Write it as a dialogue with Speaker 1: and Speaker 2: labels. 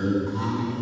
Speaker 1: the time